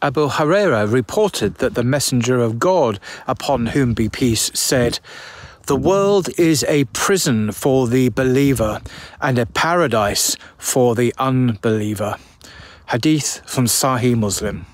Abu Huraira reported that the Messenger of God, upon whom be peace, said, The world is a prison for the believer and a paradise for the unbeliever. Hadith from Sahih Muslim.